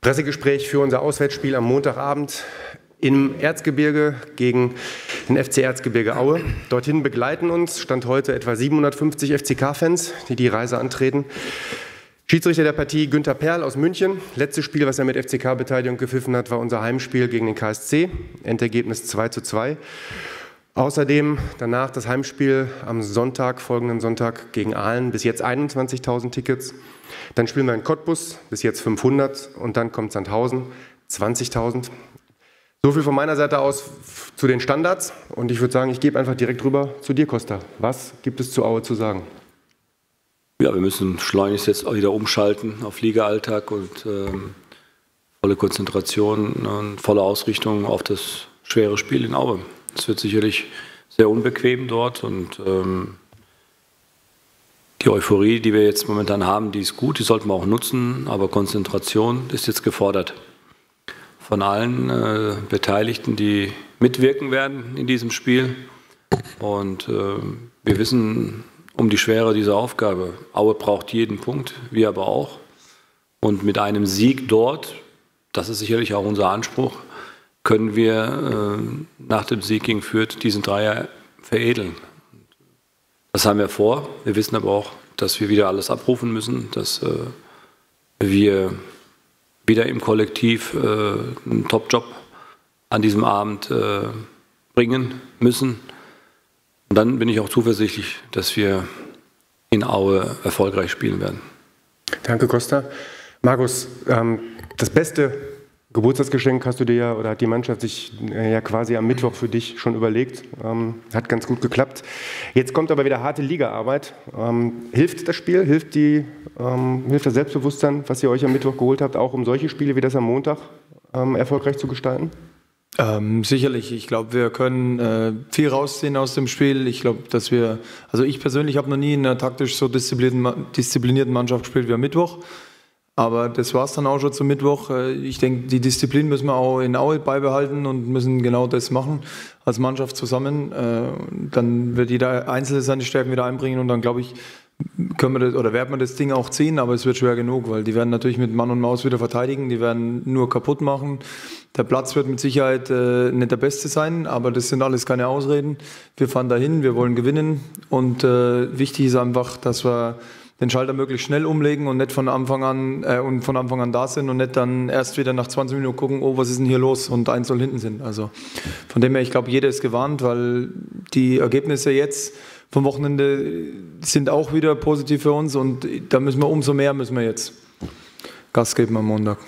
Pressegespräch für unser Auswärtsspiel am Montagabend im Erzgebirge gegen den FC Erzgebirge Aue. Dorthin begleiten uns, Stand heute, etwa 750 FCK-Fans, die die Reise antreten. Schiedsrichter der Partie Günther Perl aus München. Letztes Spiel, was er mit FCK-Beteiligung gepfiffen hat, war unser Heimspiel gegen den KSC. Endergebnis 2 zu 2. Außerdem danach das Heimspiel am Sonntag, folgenden Sonntag gegen Aalen, bis jetzt 21.000 Tickets. Dann spielen wir in Cottbus, bis jetzt 500 und dann kommt Sandhausen, 20.000. So viel von meiner Seite aus zu den Standards und ich würde sagen, ich gebe einfach direkt rüber zu dir, Costa. Was gibt es zu Aue zu sagen? Ja, wir müssen schleunigst jetzt auch wieder umschalten auf Liga-Alltag und ähm, volle Konzentration und volle Ausrichtung auf das schwere Spiel in Aue. Es wird sicherlich sehr unbequem dort und ähm, die Euphorie, die wir jetzt momentan haben, die ist gut, die sollten wir auch nutzen, aber Konzentration ist jetzt gefordert von allen äh, Beteiligten, die mitwirken werden in diesem Spiel. Und äh, wir wissen um die Schwere dieser Aufgabe. Aue braucht jeden Punkt, wir aber auch. Und mit einem Sieg dort, das ist sicherlich auch unser Anspruch, können wir äh, nach dem Sieg gegen Fürth diesen Dreier veredeln. Das haben wir vor. Wir wissen aber auch, dass wir wieder alles abrufen müssen, dass äh, wir wieder im Kollektiv äh, einen Top-Job an diesem Abend äh, bringen müssen. Und dann bin ich auch zuversichtlich, dass wir in Aue erfolgreich spielen werden. Danke, Costa. Markus, ähm, das Beste Geburtstagsgeschenk hast du dir ja oder hat die Mannschaft sich äh, ja quasi am Mittwoch für dich schon überlegt. Ähm, hat ganz gut geklappt. Jetzt kommt aber wieder harte Ligaarbeit. Ähm, hilft das Spiel, hilft, die, ähm, hilft das Selbstbewusstsein, was ihr euch am Mittwoch geholt habt, auch um solche Spiele wie das am Montag ähm, erfolgreich zu gestalten? Ähm, sicherlich. Ich glaube, wir können äh, viel rausziehen aus dem Spiel. Ich glaube, dass wir, also ich persönlich habe noch nie in einer taktisch so disziplinierten, disziplinierten Mannschaft gespielt wie am Mittwoch. Aber das war es dann auch schon zum Mittwoch. Äh, ich denke, die Disziplin müssen wir auch in Aue beibehalten und müssen genau das machen als Mannschaft zusammen. Äh, dann wird jeder Einzelne seine Stärken wieder einbringen und dann glaube ich, können wir das, oder werden wir das Ding auch ziehen, aber es wird schwer genug, weil die werden natürlich mit Mann und Maus wieder verteidigen, die werden nur kaputt machen. Der Platz wird mit Sicherheit äh, nicht der beste sein, aber das sind alles keine Ausreden. Wir fahren dahin, wir wollen gewinnen und wichtig ist einfach, dass wir den Schalter möglichst schnell umlegen und nicht von Anfang an äh, und von Anfang an da sind und nicht dann erst wieder nach 20 Minuten gucken, oh, was ist denn hier los und eins soll hinten sind. Also von dem her, ich glaube, jeder ist gewarnt, weil die Ergebnisse jetzt vom Wochenende sind auch wieder positiv für uns und da müssen wir umso mehr müssen wir jetzt Gas geben am Montag.